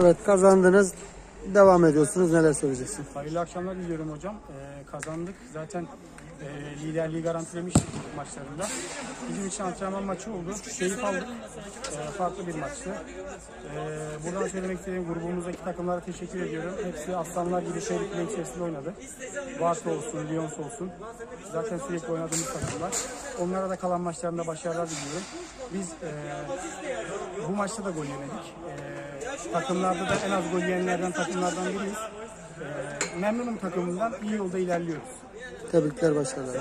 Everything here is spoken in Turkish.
Evet kazandınız. Devam ediyorsunuz. Neler söyleyeceksin? Hayırlı akşamlar diliyorum hocam. Ee, kazandık. Zaten e, liderliği garantilemiştik maçlarında. Bizim için antrenman maçı oldu. Keyif aldık. Ee, farklı bir maçtı. Ee, buradan söylemek istediğim grubumuzdaki takımlara teşekkür ediyorum. Hepsi aslanlar gibi renk içerisinde oynadı. Varsa olsun, Lyons olsun. Zaten sürekli oynadığımız takımlar. Onlara da kalan maçlarında başarılar diliyorum. Biz e, bu maçta da gol yemedik. E, takımlarda da en az gol yiyenlerden takımlardan biriyiz. E, memnunum takımımdan. İyi yolda ilerliyoruz. Tebrikler başarılar.